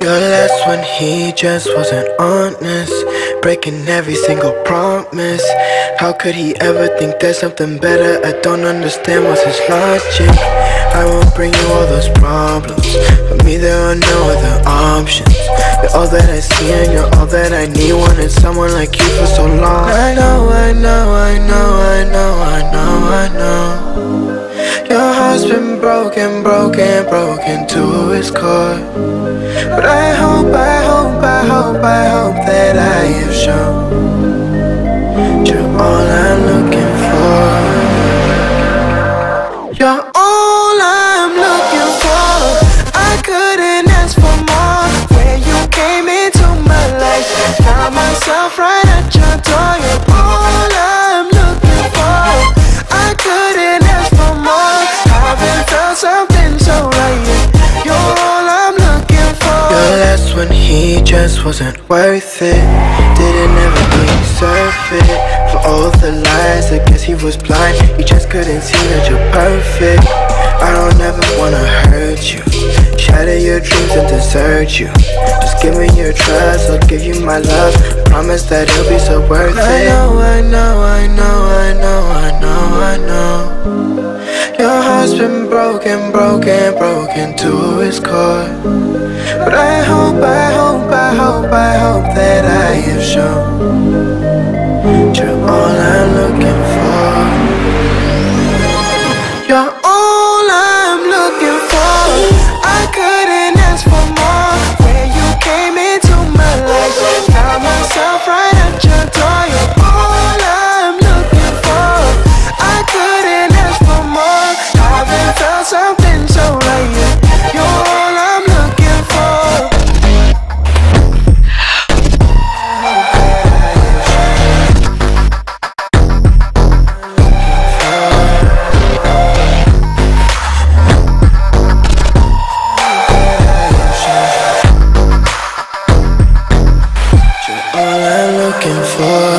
Your last one, he just wasn't honest. Breaking every single promise. How could he ever think there's something better? I don't understand what's his logic. I won't bring you all those problems. For me, there are no other options. You're all that I see, and you're all that I need. Wanted someone like you for so long. I know, I know, heart's been broken, broken, broken to its core. But I hope, I hope, I hope, I hope that I have just wasn't worth it. Didn't ever deserve it. For all the lies, I guess he was blind. He just couldn't see that you're perfect. I don't ever wanna hurt you. Shatter your dreams and desert you. Just give me your trust, I'll give you my love. Promise that it'll be so worth it. I know, I know, I know, I know, I know, I know. Your heart's been broken, broken, broken to its core. But I hope, I hope, I hope, that I have shown You're all for